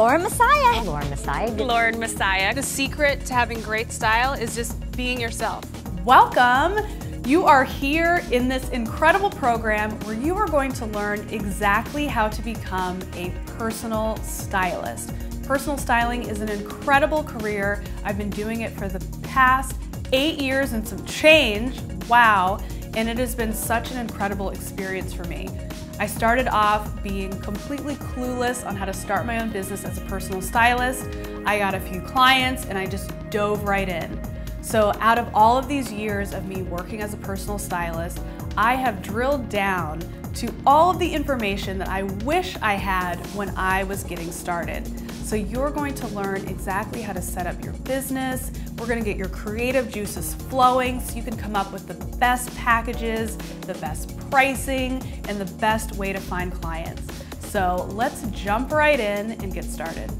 Lauren Messiah. Lauren Messiah. Lauren Messiah. The secret to having great style is just being yourself. Welcome. You are here in this incredible program where you are going to learn exactly how to become a personal stylist. Personal styling is an incredible career. I've been doing it for the past eight years and some change. Wow. And it has been such an incredible experience for me. I started off being completely clueless on how to start my own business as a personal stylist. I got a few clients and I just dove right in. So out of all of these years of me working as a personal stylist, I have drilled down to all of the information that I wish I had when I was getting started. So you're going to learn exactly how to set up your business. We're gonna get your creative juices flowing so you can come up with the best packages, the best pricing, and the best way to find clients. So let's jump right in and get started.